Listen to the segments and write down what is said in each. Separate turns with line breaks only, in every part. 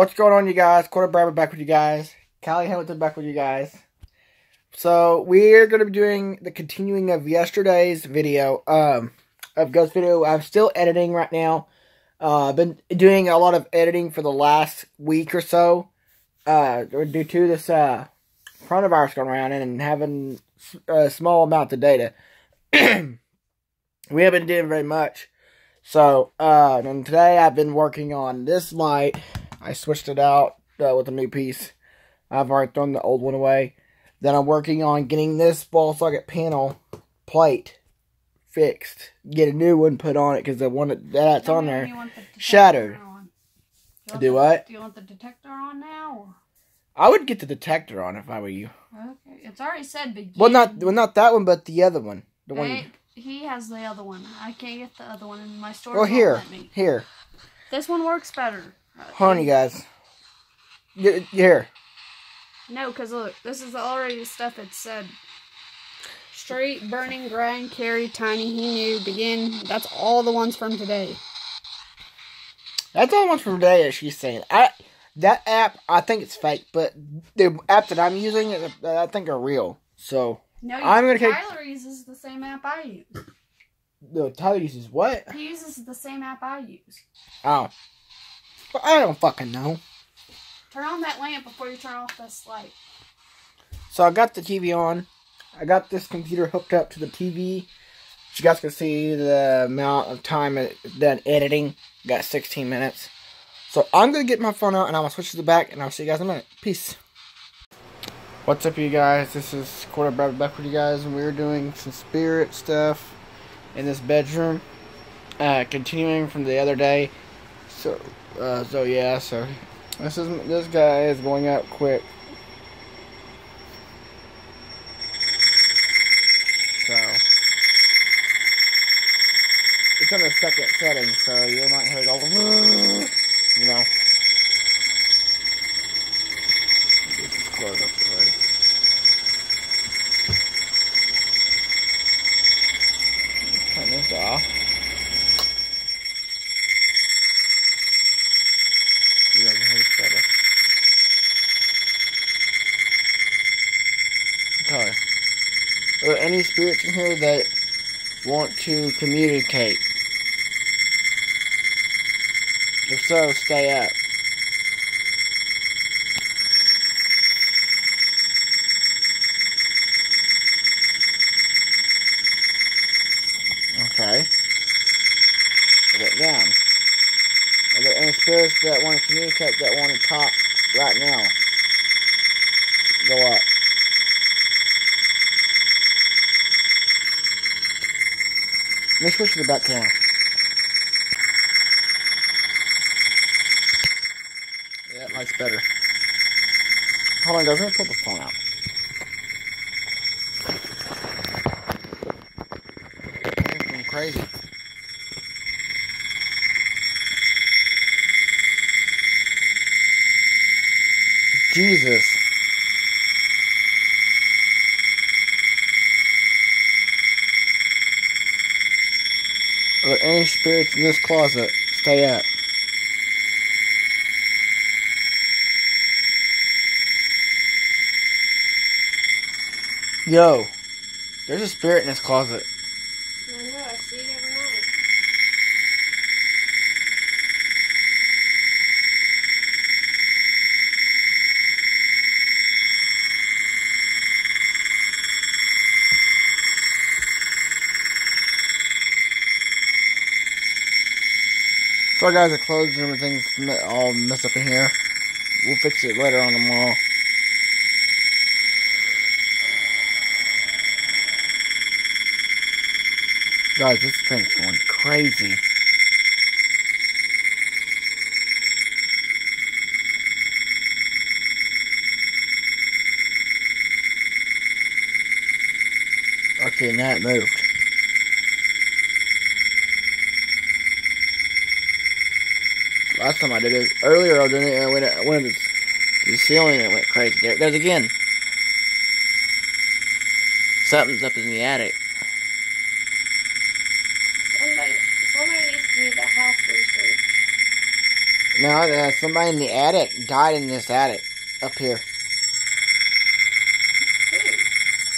What's going on, you guys? Cordell Bradbury back with you guys. Callie Hamilton back with you guys. So we're going to be doing the continuing of yesterday's video, um, of Ghost video. I'm still editing right now. Uh, I've been doing a lot of editing for the last week or so, uh, due to this, uh, coronavirus going around and having a small amount of data. we haven't done very much. So, uh, and today I've been working on this light. I switched it out uh, with a new piece. I've already thrown the old one away. Then I'm working on getting this ball socket panel plate fixed. Get a new one put on it because the one that, that's on there
the
shattered.
on.
Do
the-
what?
Do you want the detector on now?
I would get the detector on if I were you.
Okay, it's already said begin.
Well, not well, not that one, but the other one. The one.
He has the other one. I can't get the other one in my store.
well, here, here.
This one works better.
Hold on, you guys. Y- Here.
No, because look, this is already the stuff it said. Straight, burning, grind, carry, tiny, he knew, begin. That's all the ones from today.
That's all the ones from today that she's saying. I that app, I think it's fake, but the app that I'm using, uh, I think are real. So
No,
I'm gonna take-
Tyler uses the same app I use.
No, Tyler uses what?
He uses the same app I use.
Oh, Well, I don't fucking know.
Turn on that lamp before you turn off this light.
So I got the TV on. I got this computer hooked up to the TV. You guys can see the amount of time it done editing. Got 16 minutes. So I'm gonna get my phone out and I'm gonna switch to the back and I'll see you guys in a minute. Peace. What's up, you guys? This is Cordell Brad back with you guys, and we're doing some spirit stuff in this bedroom. Uh, continuing from the other day. So, uh, so yeah. So this is this guy is going out quick. So it's on a second setting, so you might hear it all, you know. Close in here that want to communicate? If so, stay up. Okay. Put it down. Are there any spirits that want to communicate that Me to the back camera. Yeah, that light's better. Hold on, guys. Let me pull the phone out. I'm going crazy. Jesus. Are there any spirits in this closet? Stay up. Yo, there's a spirit in this closet.
I know, I see it every night.
Guys, the clothes and everything's all messed up in here. We'll fix it later on tomorrow. Guys, this thing's going crazy. Okay, now it moved. Last time I did this. earlier I did it, and I went, I went to the ceiling and it went crazy. There it goes again. Something's up in the attic.
Somebody, somebody needs to do the house research.
No, there's uh, somebody in the attic died in this attic up here.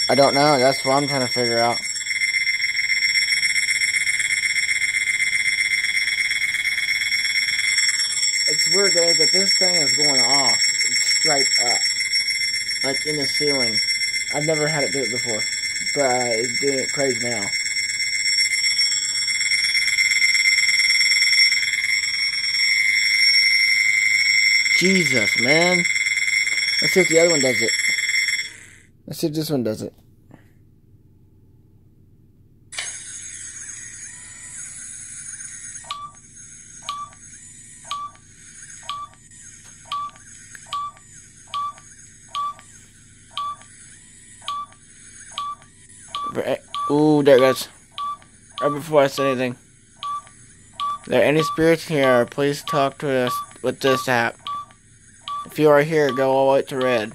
I don't know. That's what I'm trying to figure out. It's weird, guys, that this thing is going off straight up, I've never had it do it before, but it's doing it crazy now. Jesus, man. Let's see if the other one does it. Let's see if this one does it. Ooh, there it goes. Right before I say anything. Are there any spirits here? Please talk to us with this app. If you are here, go all the way to red.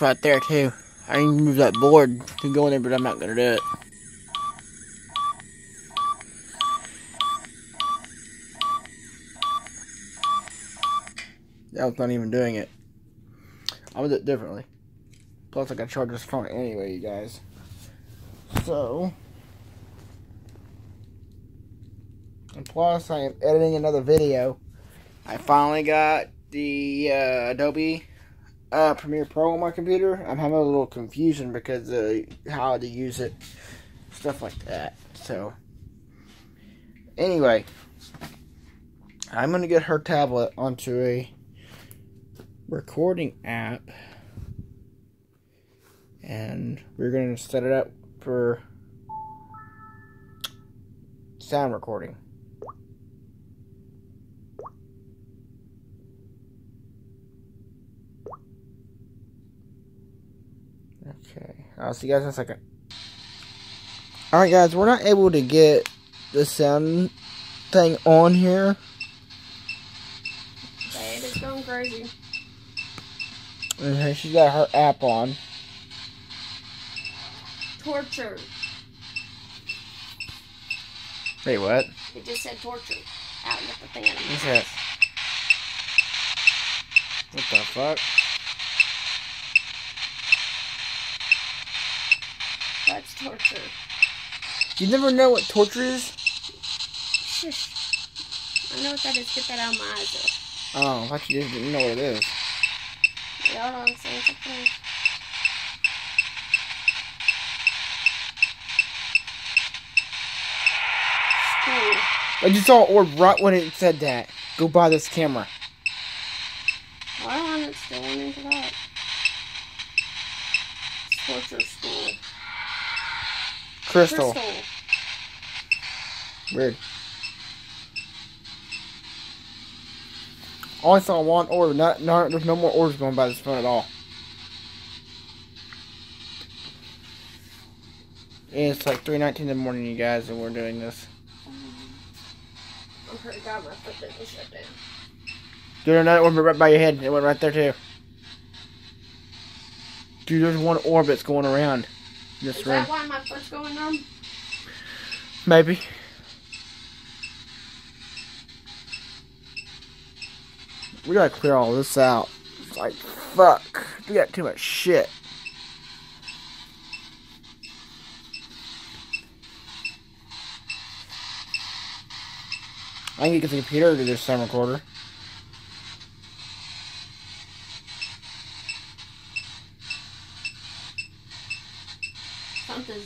Right there too. I can move that board to go in there, but I'm not gonna do it. That was not even doing it. I would do it differently. Plus, I got charge this phone anyway, you guys. So, and plus, I am editing another video. I finally got the uh, Adobe uh, Premiere Pro on my computer. I'm having a little confusion because of how to use it, stuff like that. So, anyway, I'm gonna get her tablet onto a recording app, and we're gonna set it up for sound recording. Okay, I'll see you guys in a second. Alright, guys, we're not able to get the sound thing on here.
It is going crazy.
And she's got her app on.
Torture.
Wait, what?
It just said torture. Out with the thing out of my
What's that? What the fuck?
That's torture.
You never know what torture is?
Shush. I know what that is. Get that out of my eyes.
Oh, I thought you didn't know what it is.
though. Hold on, saying something.
I just saw an orb right when it said that. Go buy this camera.
Why on it still into that? Torture.
Crystal.
Crystal.
Weird. Only saw one orb. Not, not, there's no more orbs going by this phone at all. And it's like 3.19 in the morning, you guys, and we're doing this.
I'm pretty glad my foot didn't shut down.
Dude, another orb right by your head. It went right there, too. Dude, there's one orb that's going around this
Is
room.
that why my foot's going numb?
Maybe. We gotta clear all this out. It's like, fuck. We got too much shit. I can get the computer to do this sound recorder.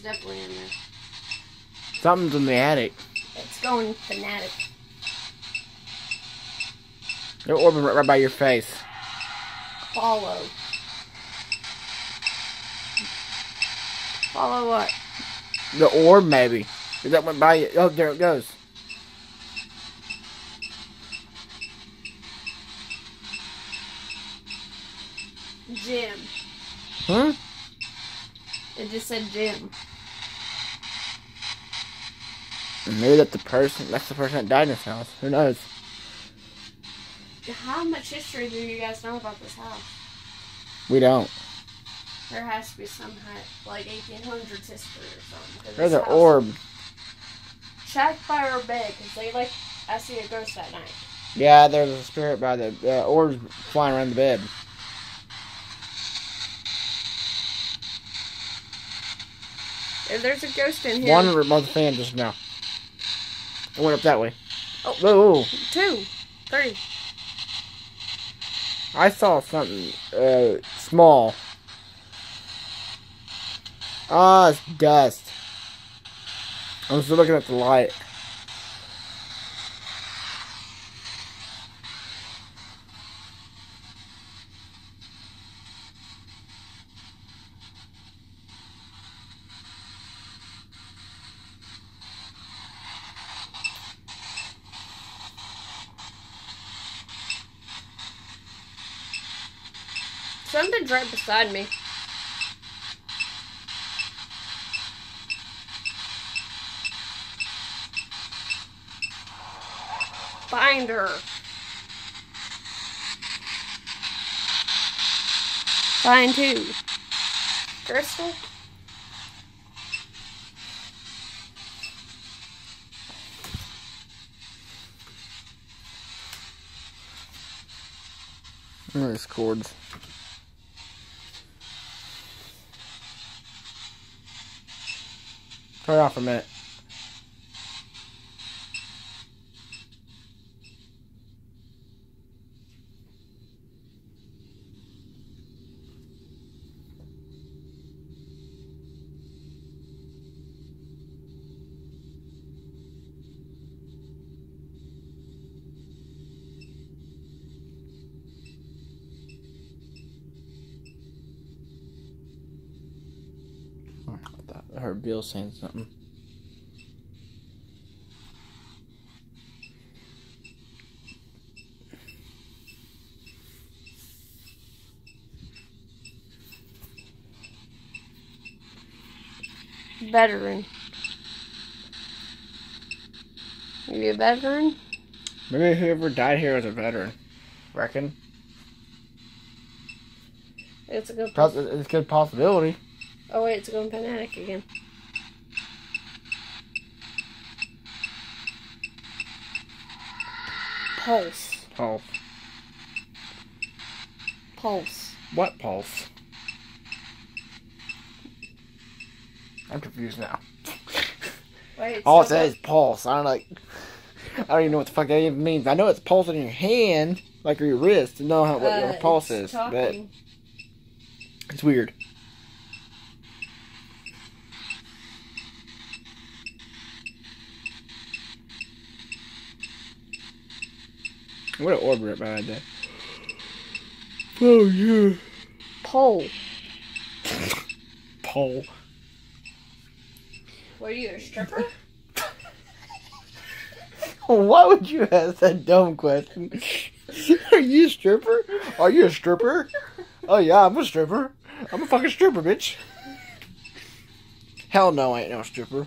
Definitely in there.
Something's in the attic.
It's going fanatic.
They're orbiting right, right by your face.
Follow. Follow what?
The orb, maybe. That went by you. Oh, there it goes.
Jim.
Huh?
It just said Jim.
Maybe that's the person. That's the person that died in this house. Who knows?
How much history do you guys know about this house?
We don't.
There has to be some like 1800s history or something.
There's an orb.
Check by our bed because they like. I see a ghost at night.
Yeah, there's a spirit by the uh, orbs flying around the bed.
If there's a ghost in here.
One remote fan just now. It went up that way.
Oh.
Whoa,
Two. Three.
I saw something uh, small. Ah, it's dust. I'm still looking at the light.
Something's right beside me. Find her. Find who? Crystal?
There's cords. Turn off a minute. Oh, I thought I heard Bill saying something.
Veteran. Are you a veteran?
Maybe whoever died here was a veteran. Reckon?
It's a good.
Poss- It's a good possibility.
Oh wait, it's going fanatic again. Pulse.
Pulse.
Pulse.
What pulse? I'm confused now.
Wait.
All it says is pulse. I don't like. I don't even know what the fuck that even means. I know it's pulse in your hand, like your wrist, to know how, what your
uh,
pulse
it's
is. But it's weird. What an orb right behind that. Oh yeah.
Pole.
Pole.
What are you, a stripper?
Why would you ask that dumb question? Are you a stripper? Are you a stripper? Oh yeah, I'm a stripper. I'm a fucking stripper, bitch. Hell no, I ain't no stripper.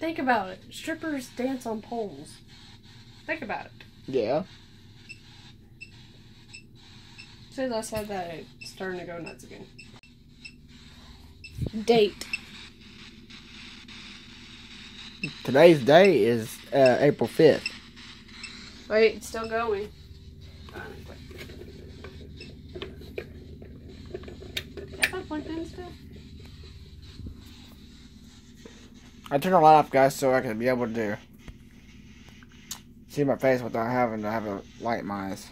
Think about it. Strippers dance on poles. Think about it.
Yeah.
As soon as I said that, it's starting to go nuts again. Date.
Today's day is uh, April 5th.
Wait, it's still going. Have I plugged?
I turned the light off, guys, so I can be able to see my face without having to have a light in my eyes.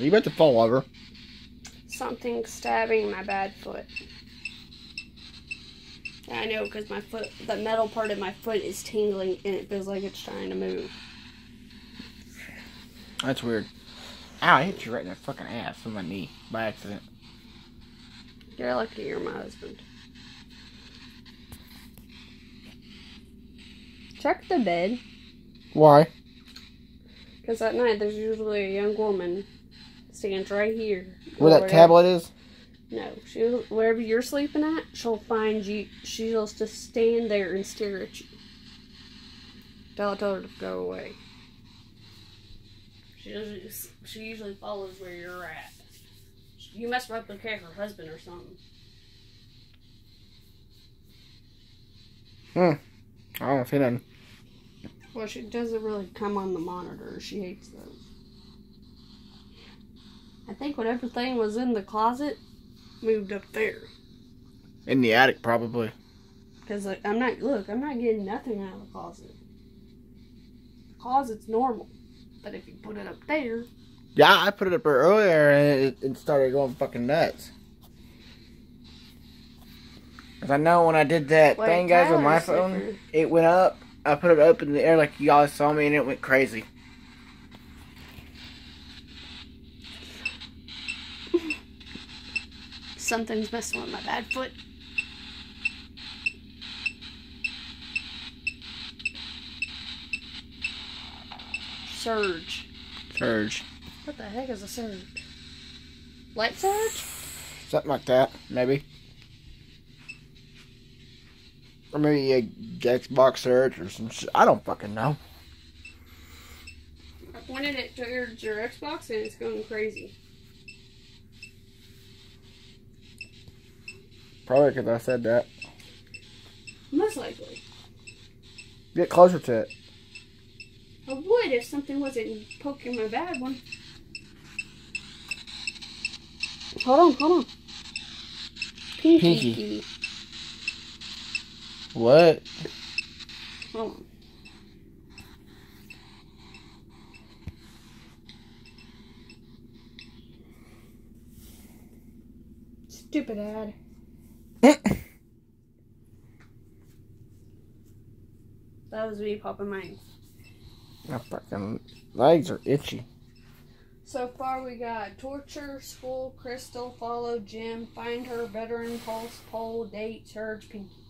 You about to fall over.
Something stabbing my bad foot. I know, because my foot, the metal part of my foot is tingling and it feels like it's trying to move.
That's weird. Ow, I hit you right in the fucking ass with my knee by accident.
You're lucky you're my husband. Check the bed.
Why?
Because at night there's usually a young woman stands right here.
Where that
whatever.
tablet is?
No, she wherever you're sleeping at, she'll find you. She'll just stand there and stare at you. Tell tell her to go away. She usually she usually follows where you're at. You must replicate her husband or something. Hmm.
I don't see nothing.
Well, she doesn't really come on the monitor. She hates those. I think when everything was in the closet, moved up there.
In the attic, probably.
Cause like, I'm not look, I'm not getting nothing out of the closet. The closet's normal, but if you put it up there,
Yeah, I put it up there earlier and it, it started going fucking nuts. Cause I know when I did that
Wait,
thing, guys, with my phone,
sleeping.
it went up. I put it up in the air like you all saw me, and it went crazy.
something's messing with my bad foot. Surge.
Surge,
What the heck is a surge? Light surge?
something like that, maybe. Or maybe a Xbox search or some shit. I don't fucking know.
I pointed it towards your Xbox and it's going crazy.
Probably because I said that.
Most likely.
Get closer to it.
I would if something wasn't poking my bad one. Hold on, hold on. Pinky.
Pinky. What?
Hold on. Stupid ad. That was me popping mine.
My fucking legs are itchy.
So far, we got torture, school, crystal, follow, gym, find her, veteran, pulse, pole, date, surge, pinky.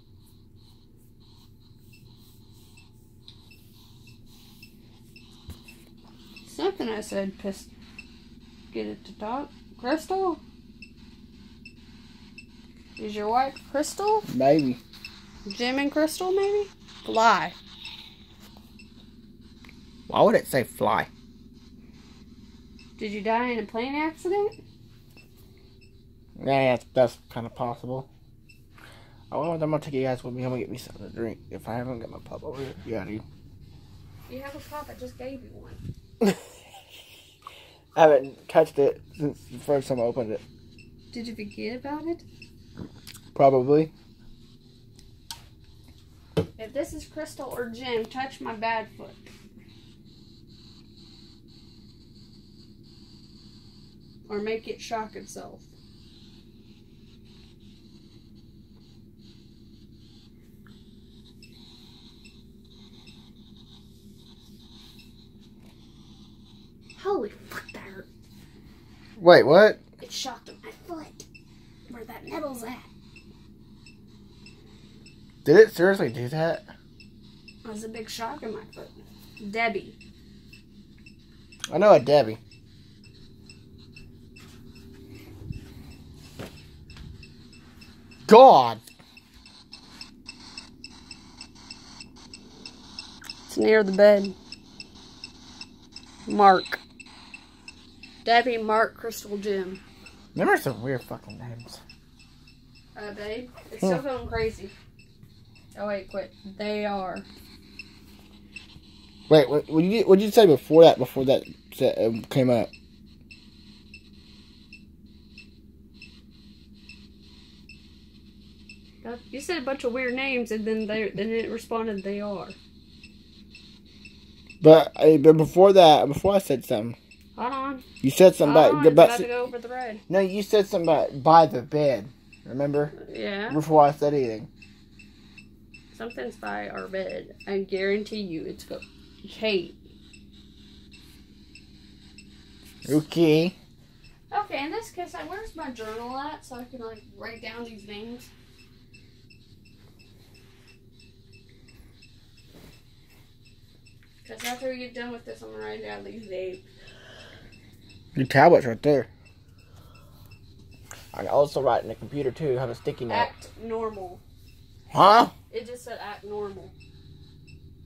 Something I said pissed. Get it to talk. Crystal? Is your wife Crystal?
Maybe.
Jim and Crystal, maybe? Fly.
Why would it say fly?
Did you die in a plane accident?
Yeah, that's, that's kind of possible. Oh, I'm gonna take you guys with me. I'm gonna get me something to drink. If I haven't got my pup over here, yeah, dude.
You have a pop. I just gave you one.
I haven't touched it since the first time I opened it.
Did you forget about it?
Probably.
If this is Crystal or Jim, touch my bad foot. Or make it shock itself. Holy fuck, that hurt.
Wait, what?
It shocked my foot. Where that metal's at.
Did it seriously do that?
That was a big shock in my foot. Debbie.
I know a Debbie. God.
It's near the bed. Mark. Debbie, Mark, Crystal, Jim.
Remember some weird fucking names.
Uh, babe, it's
Hmm.
still going crazy. Oh wait, quit. They are.
Wait, what what you what you say before that? Before that um, came up?
You said a bunch of weird names, and then they then it responded. They are.
But, uh, but before that, before I said something,
Hold on.
you said something
Hold oh, about,
about
about to go over the red.
no, you said something about by the bed. Remember?
Yeah.
Before I said anything.
Something's by our bed. I guarantee you, it's go. Kate.
Okay.
Okay, in this case, I, where's my journal at so I can like write down these names? Because after we get done with this, I'm gonna write down these names.
Your tablet's right there. I can also write in the computer too. Have a sticky note.
Act normal.
Huh?
It just said act normal.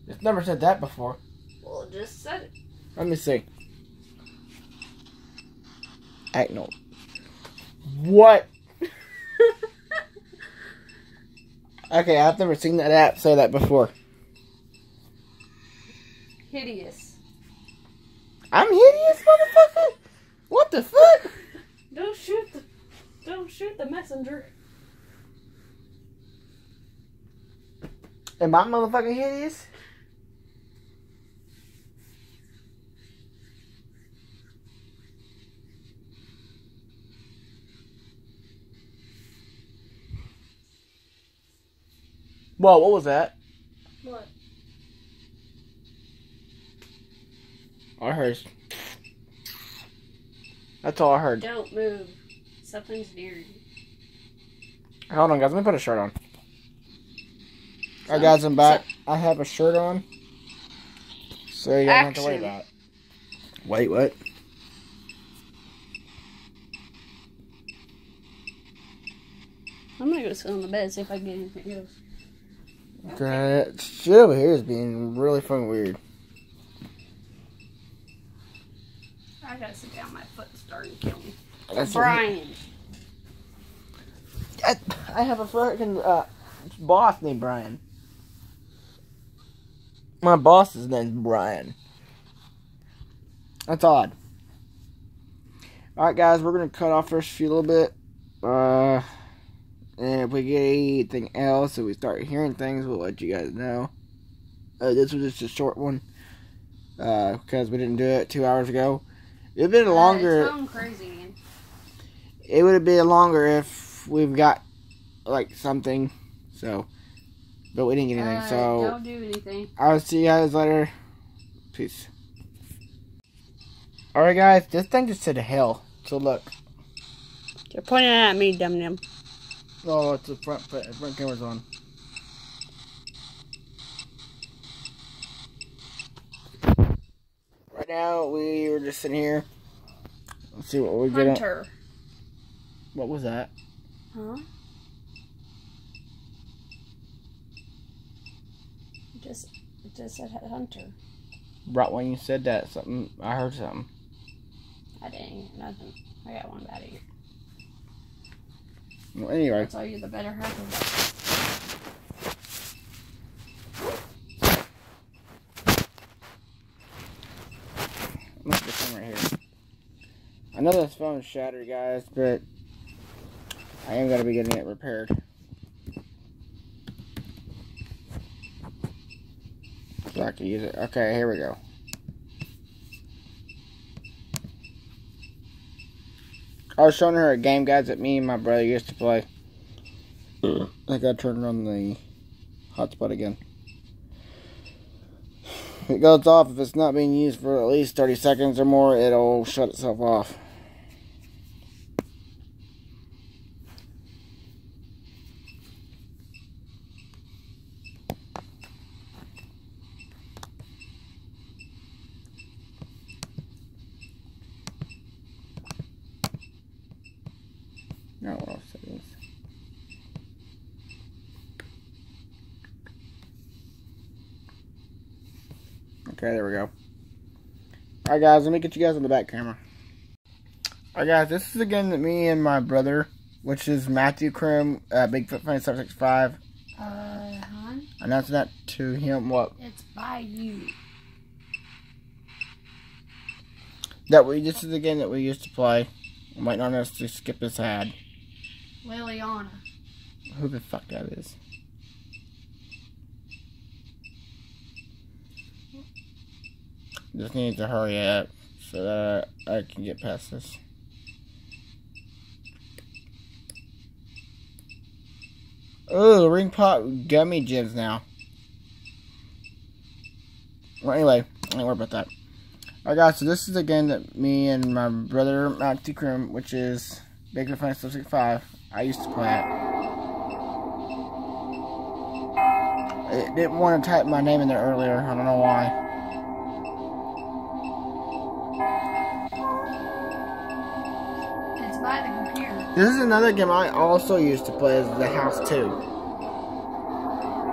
It's never said that before.
Well, it just said it.
Let me see. Act normal. What? Okay, I've never seen that app say that before.
Hideous.
I'm hideous, motherfucker. What the fuck?
Don't shoot the. Don't shoot the messenger.
Am I motherfucking hideous? Whoa, what was that?
What?
I heard. That's all I heard.
Don't move. Something's near you.
Hold on, guys. Let me put a shirt on. Alright, guys, I'm back. I have a shirt on. So you don't have to worry
Action.
about it. Wait, what?
I'm not gonna go sit on the bed see if I can get anything else.
That shit over here is being really fucking weird.
I gotta sit down. My foot's starting to kill me.
That's
Brian.
I, I have a fucking uh, boss named Brian. My boss's name's Brian. That's odd. Alright, guys, we're gonna cut off first few little bit. Uh, and if we get anything else, if we start hearing things, we'll let you guys know. Uh, this was just a short one. Uh, because we didn't do it two hours ago. It'd been longer.
Uh, it's going crazy,
it would have been longer if we've got like something. So, but we didn't get anything.
Uh,
so
don't do anything.
I'll see you guys later. Peace. All right, guys. This thing just said hell. So look.
You're pointing at me, dum dum.
Oh, it's the front front camera's on. Right now, we were just sitting here. Let's see what we get.
Hunter.
What was that?
Huh? It Just, it just said Hunter.
Right when you said that, something I heard something.
I didn't. Nothing. I got one bad ear.
Well, anyway,
That's all you the better half of
look at this one right here. I know this phone's shattered, guys, but I am gonna be getting it repaired. So I can use it. Okay, here we go. I was showing her a game, guys, that me and my brother used to play. I gotta turn on the hotspot again. It goes off if it's not being used for at least 30 seconds or more, it'll shut itself off. Not what else it is. Okay, there we go. Alright guys, let me get you guys on the back camera. Alright guys, this is again that me and my brother, which is Matthew Krim, uh, Bigfoot Funny 765,
Uh, hon,
announcing that to him what
it's by you.
that we this is the game that we used to play. Waiting on us to skip his ad.
Liliana.
Who the fuck that is? Just need to hurry up so that I can get past this. Oh, ring pop gummy gems now. Well, anyway, I don't worry about that. Alright, guys, so this is the game that me and my brother Matthew Krim, which is Baker Final 65, I used to play it. It didn't want to type my name in there earlier. I don't know why. This is another game I also used to play as The House 2.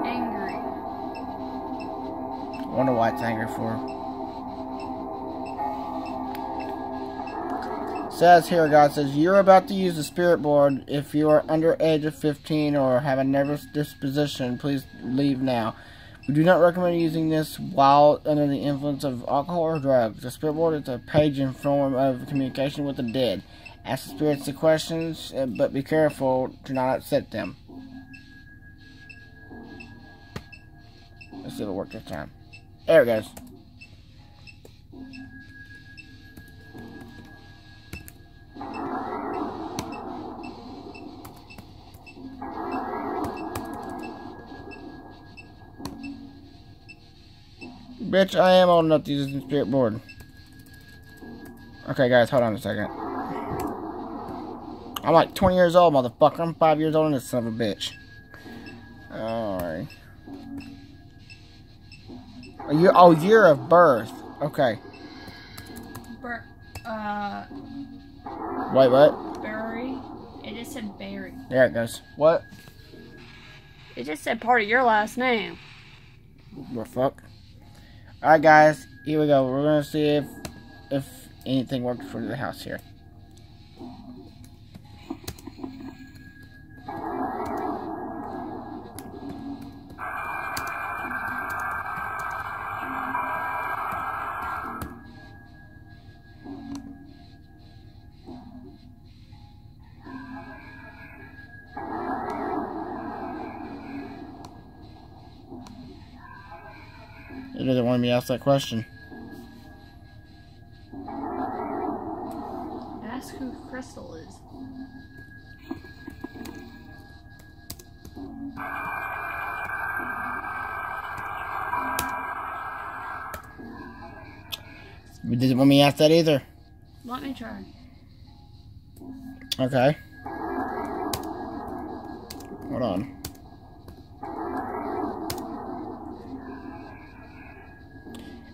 Angry.
I wonder why it's angry for. Says here, God says, You're about to use the spirit board. If you are under age of 15 or have a nervous disposition, please leave now. We do not recommend using this while under the influence of alcohol or drugs. The spirit board is a page in form of communication with the dead. Ask the spirits the questions, uh, but be careful to not upset them. Let's see if it worked this time. There it goes. Bitch, I am old enough to use the spirit board. Okay, guys, hold on a second. I'm like 20 years old, motherfucker. I'm 5 years old and this son of a bitch. Alright. Year, oh, year of birth. Okay.
Bur- uh,
Wait, what?
Barry. It just said Barry.
There it goes. What?
It just said part of your last name.
What the fuck? Alright, guys. Here we go. We're gonna see if if anything worked for the house here. It me to ask that question.
Ask who Crystal is.
It doesn't want me to ask that either.
Let me try.
Okay. Hold on.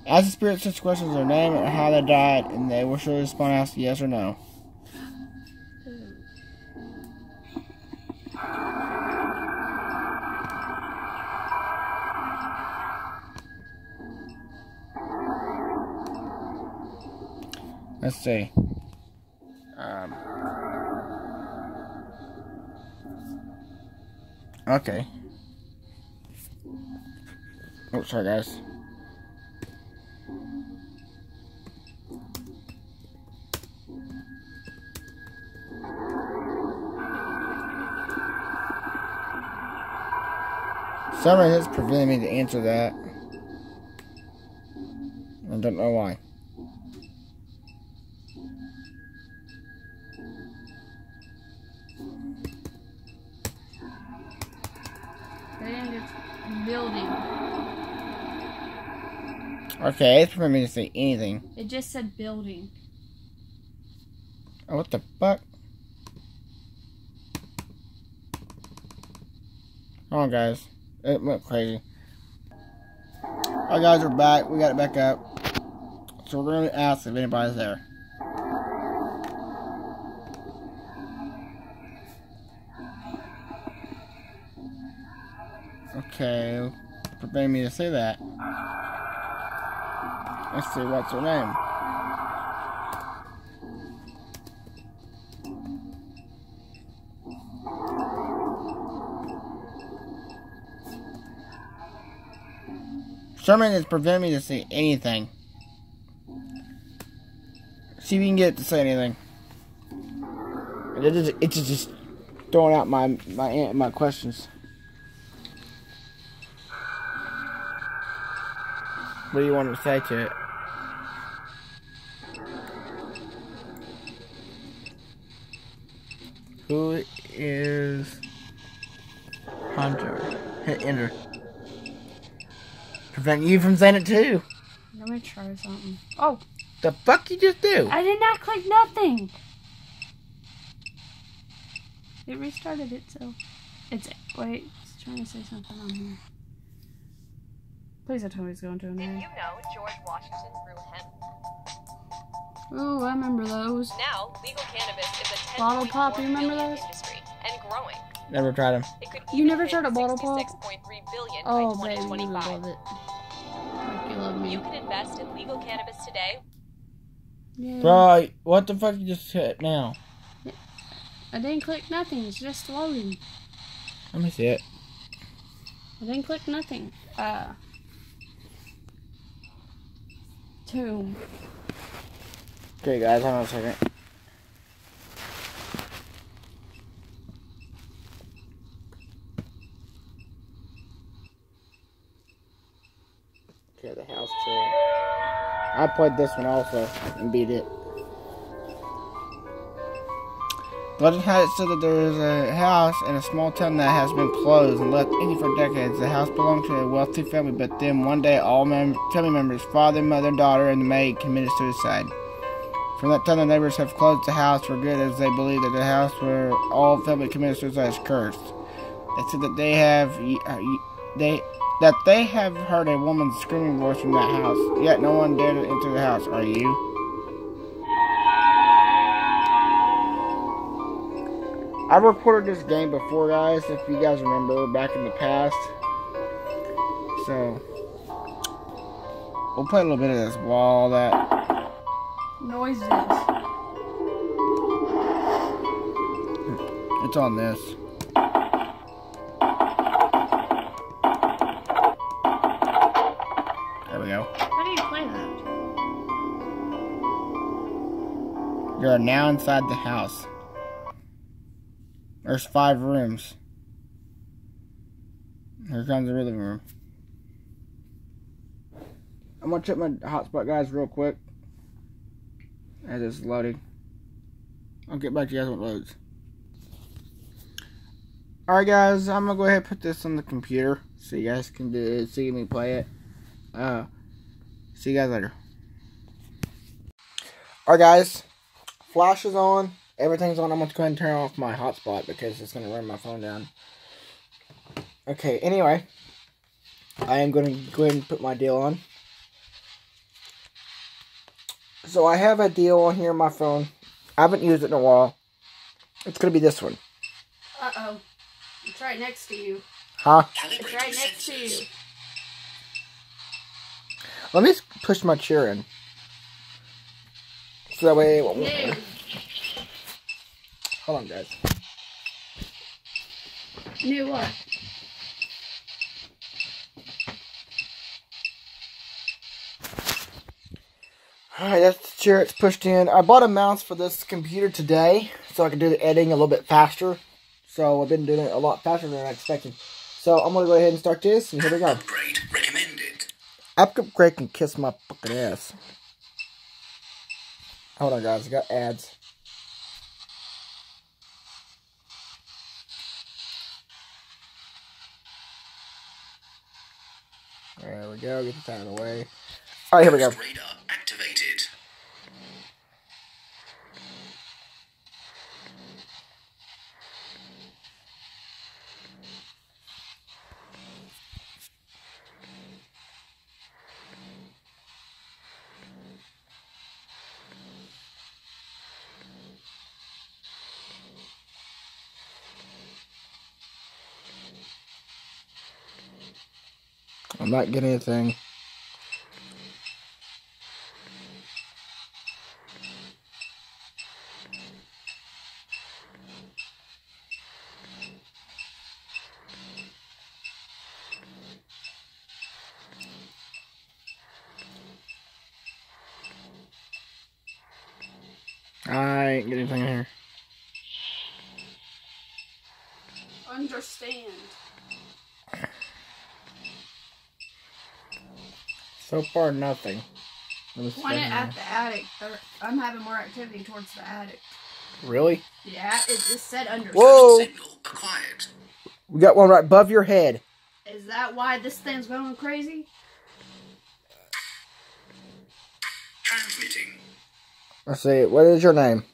Ask the spirit such questions, their name and how they died, and they will surely respond ask yes or no. Let's see. Um, okay. Oh, sorry, guys. Somebody is preventing me to answer that. I don't know why.
Building.
Okay, it's preventing me to say anything.
It just said building.
Oh, what the fuck? Hold on, guys. It went crazy. Alright, guys, we're back. We got it back up. So we're going to ask if anybody's there. Okay, preventing me to say that. Let's see, what's her name? Sherman is preventing me to say anything. See if we can get it to say anything. It is, it's just throwing out my my my questions. What do you want to say to it? Who is Hunter? Hit enter. Prevent you from saying it too.
Let me try something. Oh,
The fuck you just do?
I did not click nothing. It restarted itself. It's wait, it's trying to say something on here. Please don't tell me it's going to an
Did you know George Washington grew hemp?
Oh, I remember those.
Now, legal cannabis is a 10
Bottle pop, you remember those?
industry and growing.
Never tried them.
You never tried a bottle pop?
66.3 billion
Oh,
by
baby, you love it.
Today.
Yeah.
Bro, what the fuck you just hit now?
I didn't click nothing. It's just loading.
Let me see it.
I didn't click nothing. Uh. Tomb.
Okay, guys, hold on a second. Okay, the house chair. I played this one also and beat it. Legend has it said that there is a house in a small town that has been closed and left empty for decades. The house belonged to a wealthy family, but then one day all mem- family members, father, mother, daughter, and the maid, committed suicide. From that time, the neighbors have closed the house for good as they believe that the house where all family committed suicide is cursed. They said that they have uh, they that they have heard a woman's screaming voice from that house, yet no one dared to enter the house. Are you? I've reported this game before, guys. If you guys remember back in the past, so we'll play a little bit of this while that
Noises.
It's on this.
You
are now inside the house. There's five rooms. Here comes the living room. I'm gonna check my hotspot, guys, real quick. As it's loading. I'll get back to you guys when it loads. Alright, guys, I'm gonna go ahead and put this on the computer so you guys can do, see me play it. Uh, see you guys later. Alright, guys, flash is on, everything's on. I'm going to go ahead and turn off my hotspot because it's going to run my phone down. Okay, anyway, I am going to go ahead and put my deal on. So I have a deal on here on my phone. I haven't used it in a while. It's going to be this one.
Uh oh. It's right next to you.
Huh?
It's right next to you.
Let me push my chair in. So that way it won't.
No.
Hold on, guys.
New what?
Alright, that's the chair it's pushed in. I bought a mouse for this computer today so I can do the editing a little bit faster. So I've been doing it a lot faster than I expected. So I'm gonna go ahead and start this and here we go.
Upgrade recommended.
Upgrade can kiss my fucking ass. Hold on guys, I got ads. There we go, get this out of the way. Alright, here we go.
Ghost radar activated.
I'm not getting anything. I ain't getting anything in here.
Understand.
So far, nothing. Let me see
Point it
here.
at the attic. I'm having more activity towards the attic.
Really?
Yeah, it just said understand.
Whoa!
Signal.
We got one right above your head.
Is that why this thing's going crazy?
Transmitting.
Let's see. What is your name?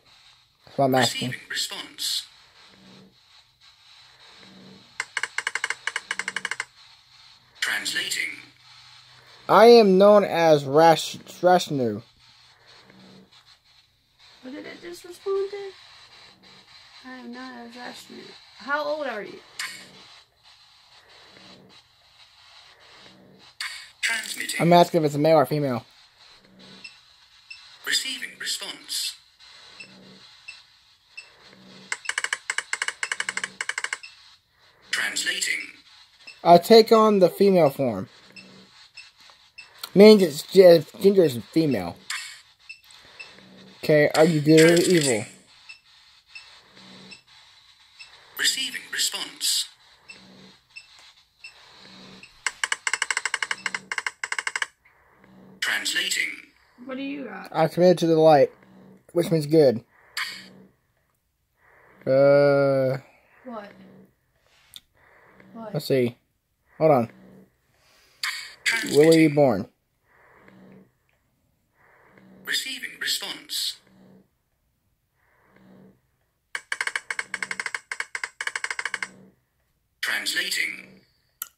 That's what I'm asking.
Receiving response. Translating.
I am known as Rash Rashnu.
just responded? I am not as astronaut. How old are you?
Transmitting.
I'm asking if it's a male or female.
Receiving response. Translating.
I take on the female form. Means it's just gender is female. Okay, are you good or evil?
Receiving response. Translating.
What do you got?
I committed to the light, which means good. Uh,
What? What?
let's see. Hold on.
Transmitting.
Where were you born?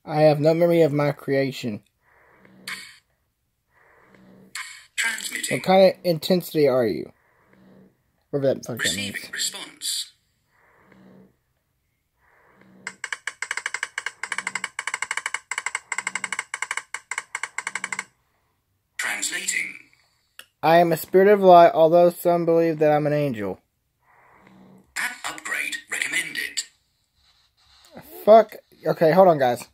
I have no memory of my creation.
Transmitting.
What kind of intensity are you? Whatever that fuck that means.
Receiving response. Translating.
I am a spirit of light, although some believe that I'm an angel.
App upgrade recommended.
Fuck. Okay, hold on, guys.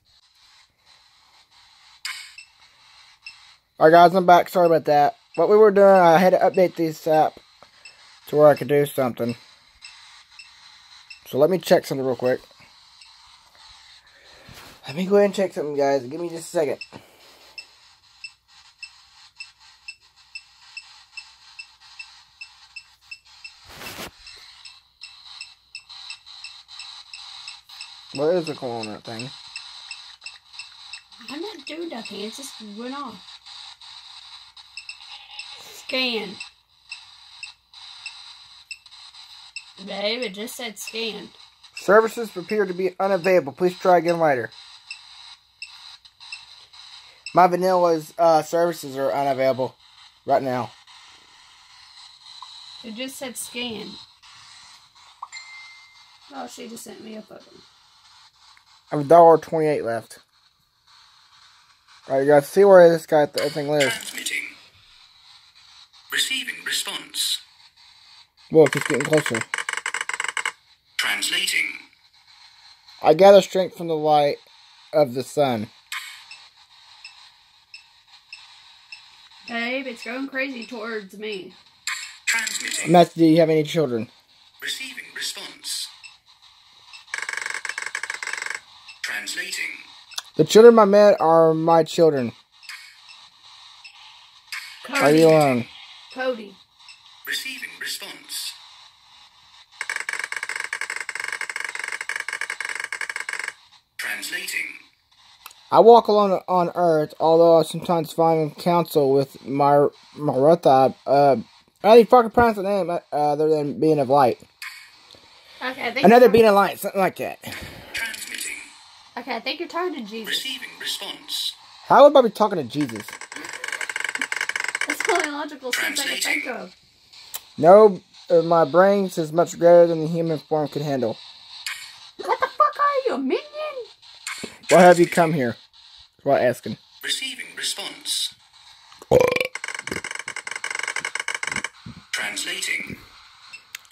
Alright, guys, I'm back. Sorry about that. What we were doing, I had to update this app to where I could do something. So let me check something real quick. Let me go ahead and check something, guys. Give me just a second. What is the that thing?
I'm not doing nothing. It just went off. Scan. Babe, it just said scan.
Services appear to be unavailable. Please try again later. My vanilla's uh, services are unavailable right now.
It just said scan. Oh, she just sent me a photo.
I have a dollar twenty-eight left. Alright, you guys see where this guy th- thing lives.
Transmitting. Receiving response.
Look, it's getting closer.
Translating.
I gather strength from the light of the sun.
Babe, it's going crazy towards me.
Transmitting.
Matt, do you have any children?
Receiving response. Translating.
The children I met are my children. Are you alone?
Cody.
Receiving response. Translating.
I walk alone on Earth, although I sometimes find counsel with my Marotha. Uh, how do you fucking pronounce the name uh, other than being of light?
Okay, I think
Another being of light, something like that.
Transmitting.
Okay, I think you're talking to Jesus.
Receiving response.
How would I be talking to Jesus?
That's the sense I can think of.
No, uh, my brains is much greater than the human form can handle.
What the fuck are you, a minion?
Why have you come here? That's what I'm asking.
Receiving response. Translating.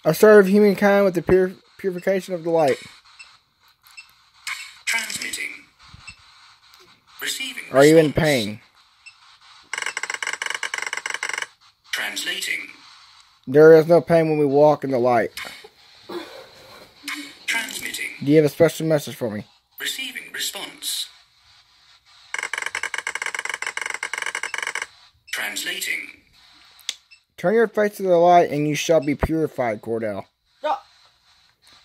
I serve humankind with the pur- purification of the light.
Transmitting. Receiving
Are you in pain?
Translating.
There is no pain when we walk in the light.
Transmitting.
Do you have a special message for me?
Receiving response. Translating.
Turn your face to the light and you shall be purified, Cordell.
Oh,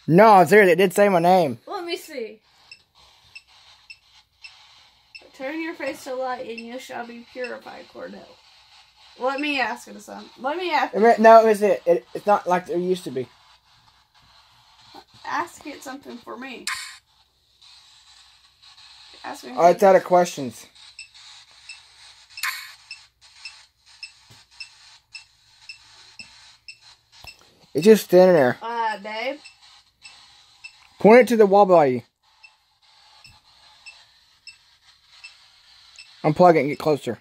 No, I'm serious. It did say my name.
let me see. Turn your face to the light and you shall be purified, Cordell. Let me ask it something. Let me ask,
I mean, No, it's it. it. It's not like there used to be.
ask it something for me. Ask me.
Oh, it's out of questions. It's just standing there.
Uh, babe.
Point it to the wall by you. Unplug it and get closer.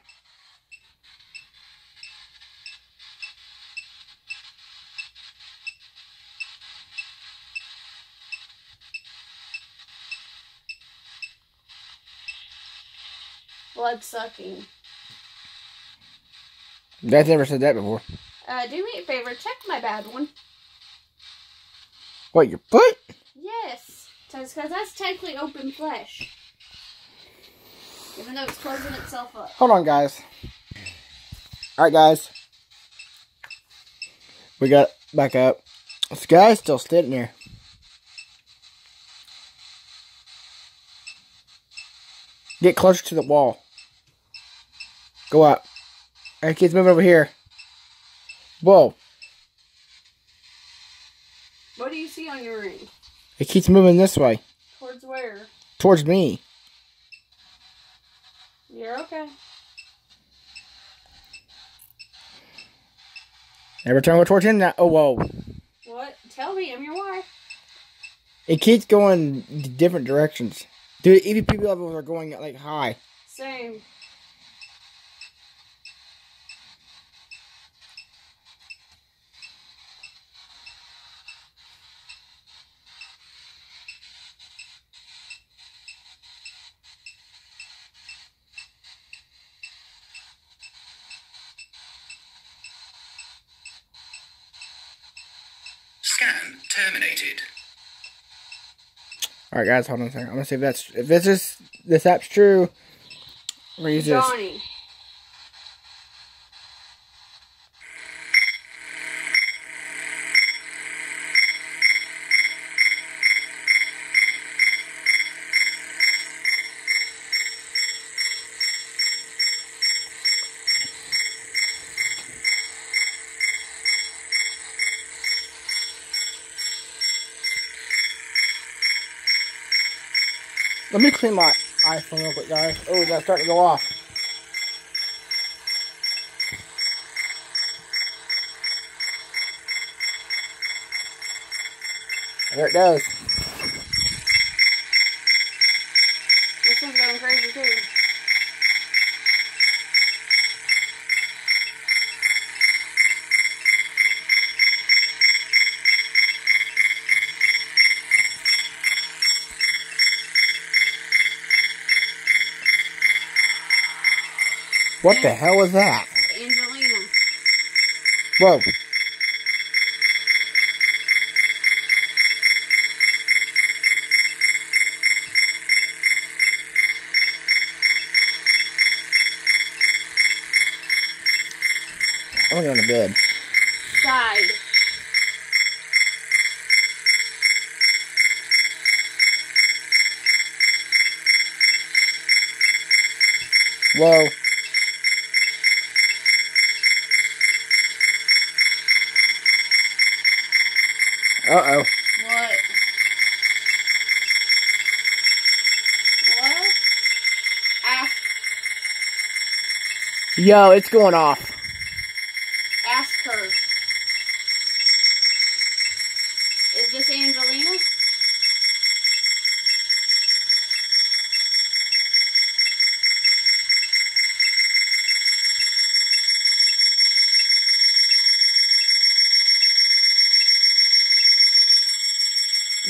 Blood sucking.
I've never said that before.
Uh, do me a favor. Check my bad one.
What, your foot?
Yes. Because that's technically open flesh. Even though it's closing itself up.
Hold on, guys. Alright, guys. We got back up. This guy's still sitting there. Get closer to the wall. Go up. Alright, kids, moving over here. Whoa.
What do you see on your ring?
It keeps moving this way.
Towards where?
Towards me.
You're okay.
Every time we towards him now. Oh, whoa.
What? Tell me, I'm your wife.
It keeps going different directions. Dude, EVP levels are going like high.
Same.
Scan terminated.
Alright guys, hold on a second. I'm gonna see if that's if this is this app's true. I'm gonna use this.
Johnny.
Clean my iPhone real quick, guys. Oh, that's starting to go off. There it goes. What the hell was that?
Angelina.
Whoa. I'm going to bed.
Side.
Whoa. Uh-oh.
What? What? Ask,
Yo, it's going off.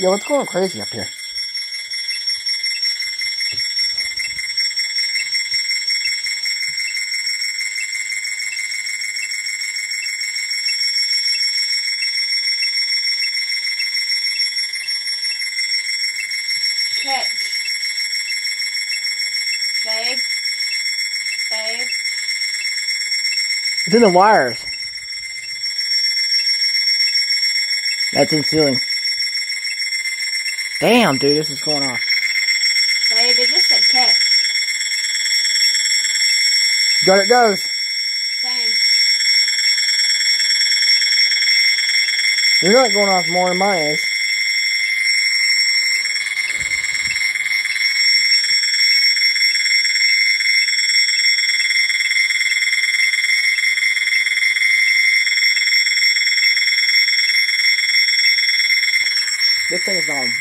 Yo, what's going crazy up here?
Catch. Babe. Babe.
It's in the wires. That's in ceiling. Damn, dude, this is going off.
Babe, it just said catch.
Got it goes.
Same.
You're not going off more than mine is.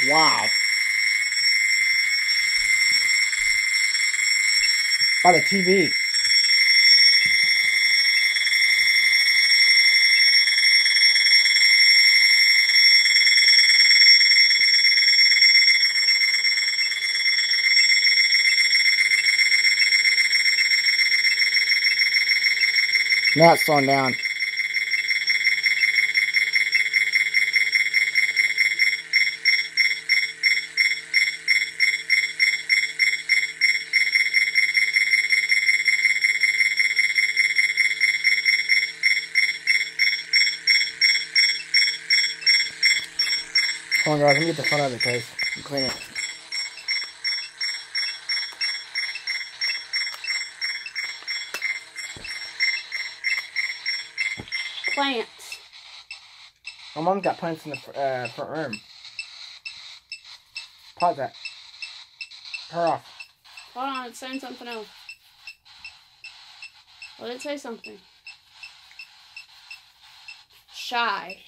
Wow. By the TV. Now it's slowing down. On, guys. Let me get the front of the case and clean it.
Plants.
My mom's got plants in the uh, front room. Pause that. Turn off.
Hold on, it's saying something else. Let it say something. Shy.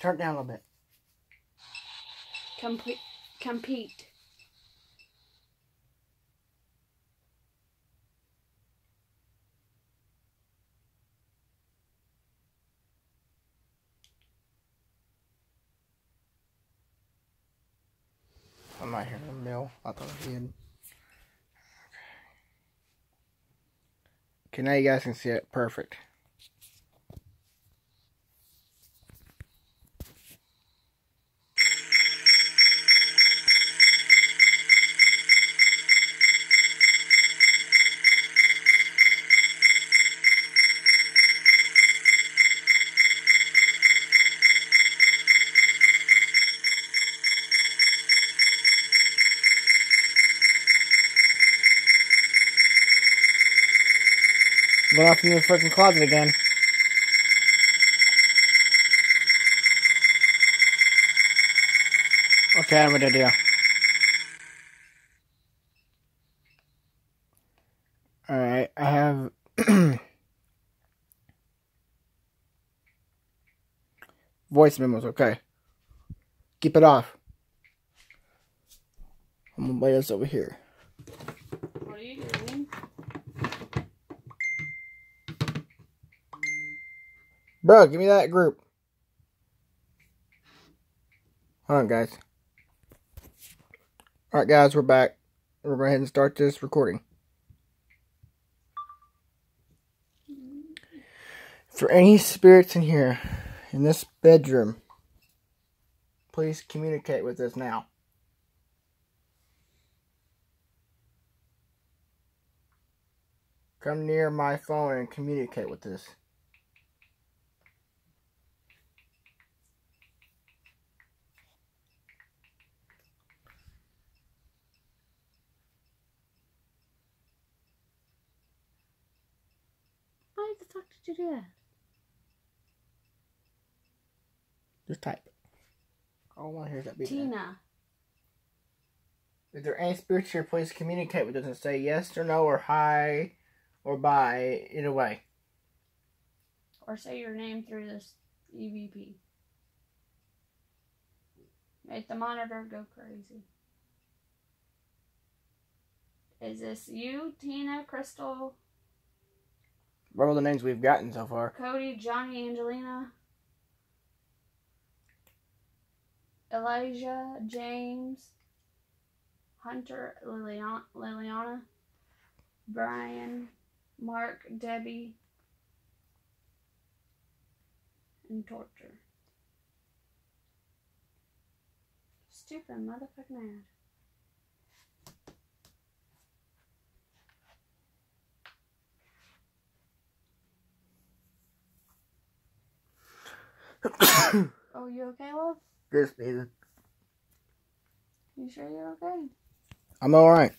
Turn it down a little bit.
Compete. Compete.
I'm not hearing the mill. I thought I did. Okay, now you guys can see it. Perfect. Went off in the freaking closet again. Okay, I have an idea. Alright, I have voice memos, okay. Keep it off. I'm gonna lay this over here.
What are you doing?
Bro, give me that group. Hold on, guys. Alright, guys, we're back. We're going ahead and start this recording. For any spirits in here, in this bedroom, please communicate with us now. Come near my phone and communicate with us.
Why the fuck did you do that?
Just type. All I want to hear is that beep.
Tina.
Is there any spirits here? Please communicate with us and say yes or no or hi or bye. Either way.
Or say your name through this EVP. Make the monitor go crazy. Is this you, Tina, Crystal,
What are the names we've gotten so far?
Cody, Johnny, Angelina, Elijah, James, Hunter, Liliana, Liliana Brian, Mark, Debbie, and Torture. Stupid motherfucking ad. Oh, you okay, love?
Just needed.
You sure you're okay?
I'm alright.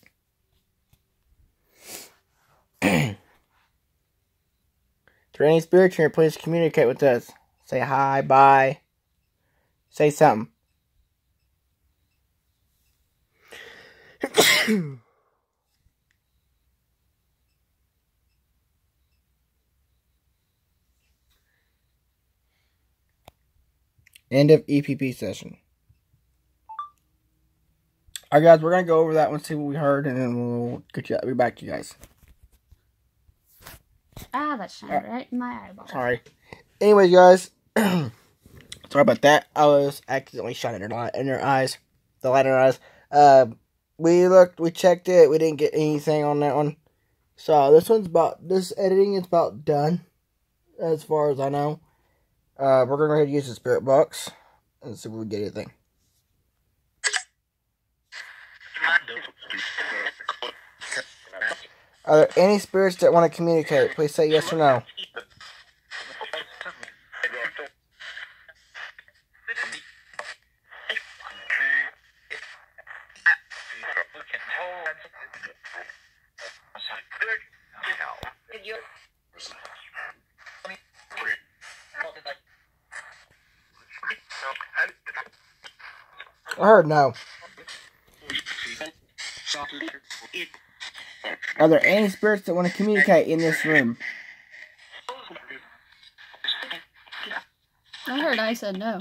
Is there any spirits here? Please communicate with us. Say hi, bye. Say something. End of EVP session. Alright, guys, we're gonna go over that one, see what we heard, and then we'll get you. Be back to you guys.
Ah, that shined right in my eyeball.
Sorry. Anyways, guys, sorry about that. I was accidentally shining in her, in her eyes, the light in her eyes. Uh, we looked, we checked it. We didn't get anything on that one. So this one's about this editing is about done, as far as I know. Uh, we're gonna go ahead and use the spirit box and see if we get anything. Are there any spirits that want to communicate? Please say yes or no. I heard no. Are there any spirits that want to communicate in this room?
I heard I said no.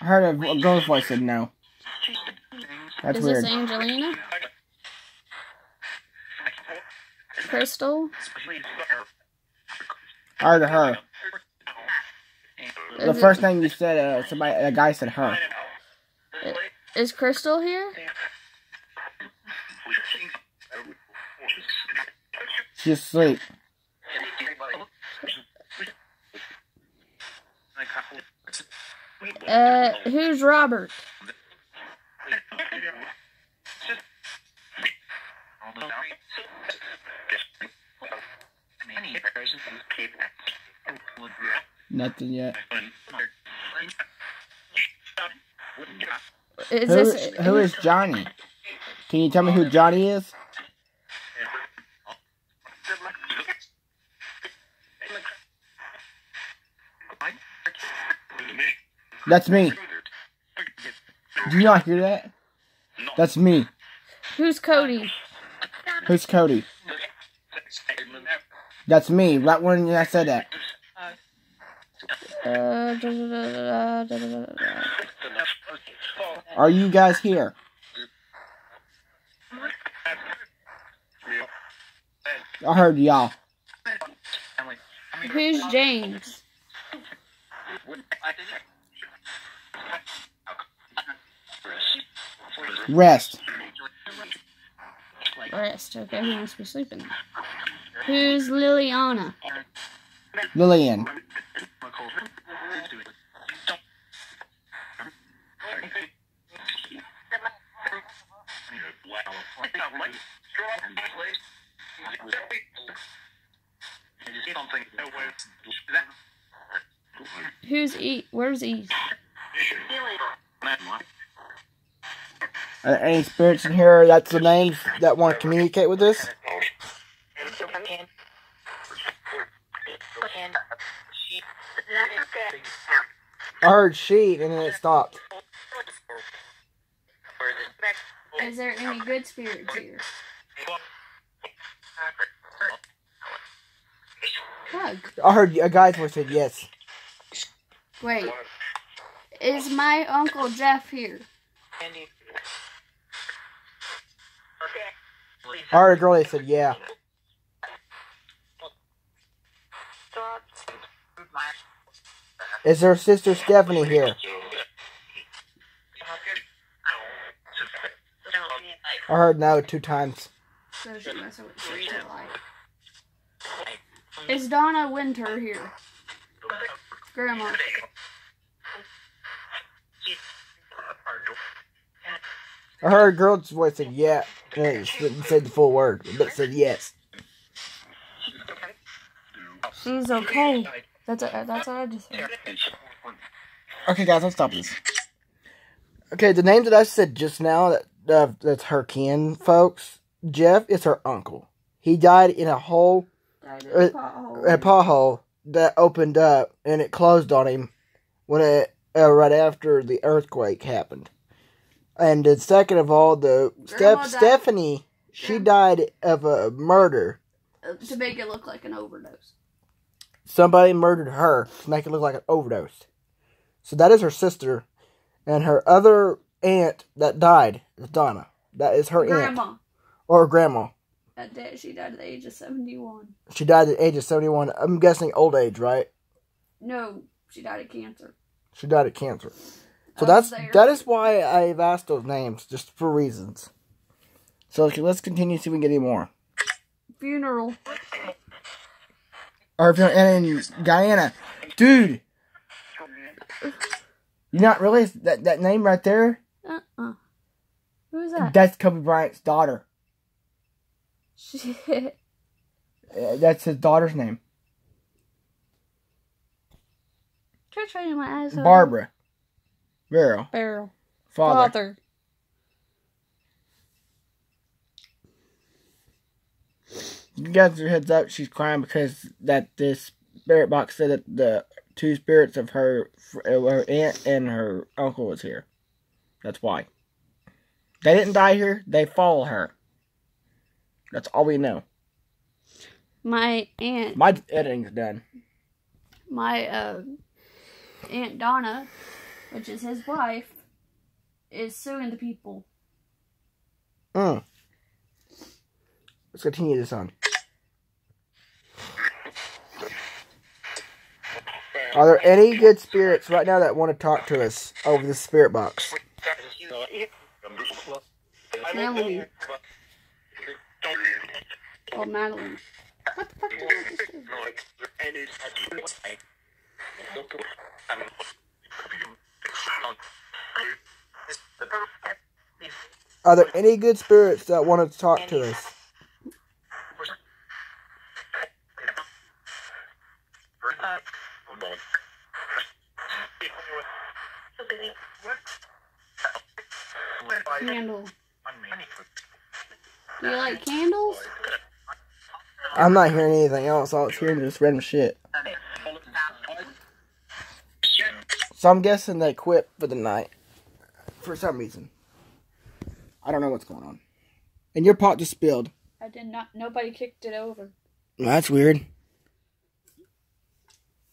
I heard a, a girl's voice said no. That's
Is
weird.
this Angelina? Crystal?
I heard her. The
it-
first thing you said, uh, somebody, a guy said her.
Is Crystal here?
She's asleep.
Uh, who's Robert?
Nothing yet.
Is
Who,
this
who is Johnny? Can you tell me who Johnny is? That's me. Do you not hear that? That's me.
who's Cody?
Who's Cody? That's me. Right when I said that.
Uh,
Are you guys here? I heard y'all.
Who's James?
Rest.
Rest. Okay, he must be sleeping. Who's Liliana?
Lillian.
Who's E? Where's
there any spirits in here? That's the names that want to communicate with us? I heard and then it stopped.
Is there any good spirits here? Hug.
I heard a guy's voice said yes.
Wait. Is my uncle Jeff here?
I heard a girl that said yeah. Is her sister Stephanie here? I heard no two times.
So she must have went to the light. Is Donna Winter here? Grandma.
I heard a girl's voice said yeah. And it didn't say the full word, but said yes.
She's okay. That's a, that's what I just said.
Okay, guys, let's stop this. Okay, the name that I said just now, that uh, that's her kin, folks. Jeff is her uncle. He died in a hole, uh, a pothole that opened up and it closed on him when it uh, right after the earthquake happened. And then second of all, the
Grandma
Steph Stephanie, she died of a murder
uh, to make it look like an overdose.
Somebody murdered her to make it look like an overdose. So that is her sister, and her other aunt that died is Donna. That is her aunt
Grandma.
or her grandma.
That day she died at the age of seventy-one.
She died at the age of seventy-one. I'm guessing old age, right?
No, she died of cancer.
She died of cancer. So that's
there.
that is why I've asked those names, just for reasons. So okay, let's continue see if we can get any more.
Funeral.
Or if you're in Gianna, dude. You not realize that that name right there?
Uh uh Who's that?
That's Kobe Bryant's daughter.
Shit.
Uh, that's his daughter's name,
Try trying my eyes.
Barbara. Barrel.
Barrel.
Father.
Father.
You guys your heads up. She's crying because that this spirit box said that the two spirits of her uh, her aunt and her uncle was here. That's why. They didn't die here. They follow her. That's all we know.
My aunt.
My editing's done.
my uh, aunt Donna, which is his wife, is suing the people.
Mm. Let's continue this on. Are there any good spirits right now that want to talk to us over the spirit box?
Called Madeline.
Are there any good spirits that want to talk to us?
Candle. Do you like candles?
I'm not hearing anything else. All it's hearing is random shit. So I'm guessing they quit for the night. For some reason. I don't know what's going on. And your pot just spilled.
I did not. Nobody kicked it over.
That's weird.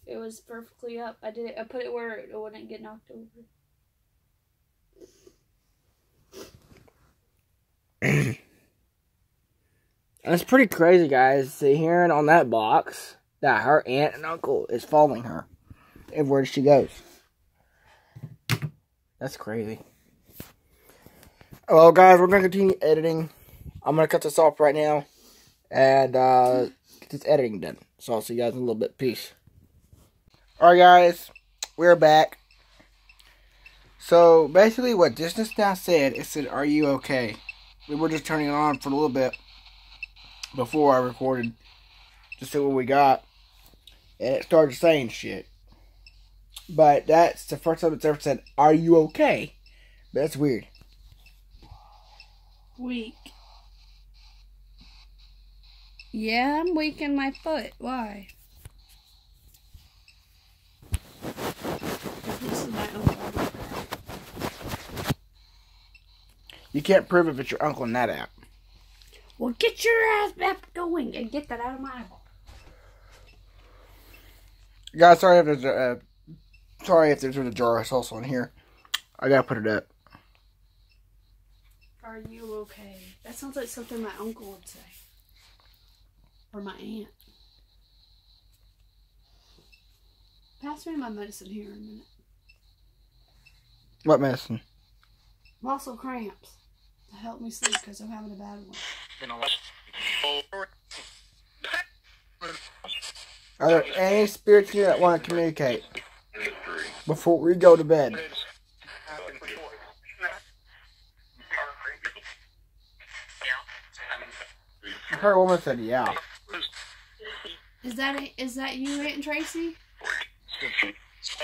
It was perfectly up. I did it. I put it where it wouldn't get knocked over.
That's pretty crazy, guys, to hearing on that box that her aunt and uncle is following her everywhere she goes. That's crazy. Well, guys, we're going to continue editing. I'm going to cut this off right now and uh, get this editing done. So I'll see you guys in a little bit. Peace. Alright, guys, we're back. So basically, what Distance Now said, it said, Are you okay? We were just turning it on for a little bit before I recorded to see what we got, and it started saying shit. But that's the first time it's ever said, "Are you okay?" But that's weird.
Weak. Yeah, I'm weak in my foot. Why? This is my uncle.
You can't prove if it's your uncle in that app.
Well, get your ass back going and get that out of my eyeball.
Guys, sorry if there's a uh, sorry if there's a jar of salsa in here. I gotta put it up.
Are you okay? That sounds like something my uncle would say. Or my aunt. Pass me my medicine here in a minute.
What medicine?
Muscle cramps. To help me sleep because I'm having a bad one.
Are there any spirits here that want to communicate before we go to bed? Her woman said, "Yeah."
Is that it? Is that you, Aunt Tracy?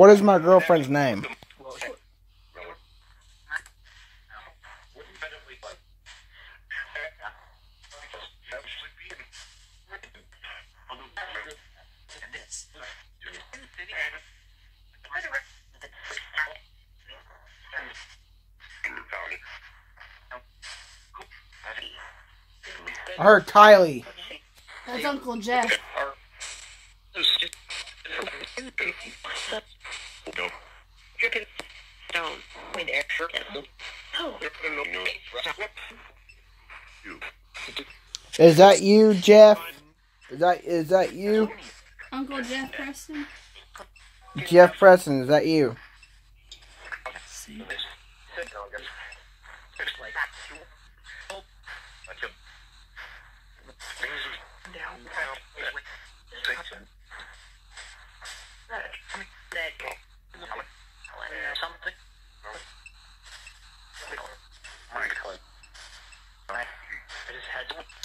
What is my girlfriend's name? I heard Kylie.
That's Uncle Jeff.
Is that you, Jeff? Is that is that you,
Uncle Jeff Preston.
Jeff Preston? Is that you?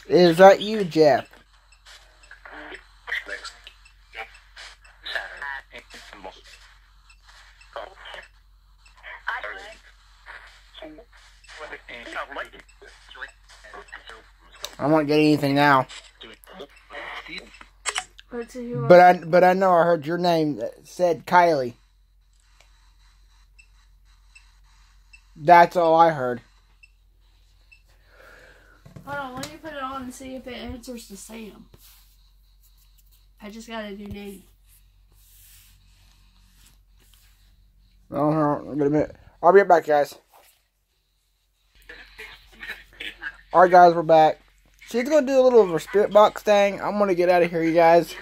Is that you, Jeff? I won't get anything now.
Let's see who
But I but I know I heard your name said Kylie. That's all I heard.
On, let me put it on and see if it answers to Sam. I just gotta do name.
Oh, hold on, wait a minute. I'll be right back, guys. Alright, guys, we're back. She's gonna do a little of her spirit box thing. I'm gonna get out of here, you guys.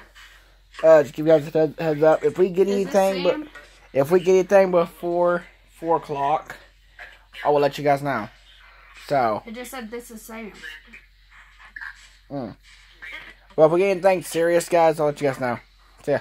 Uh, just give you guys a heads up. If we get
Is
anything, but if we get anything before four o'clock, I will let you guys know. So,
It just said this is Sam. Mm.
well, if we get anything serious, guys, I'll let you guys know. See ya.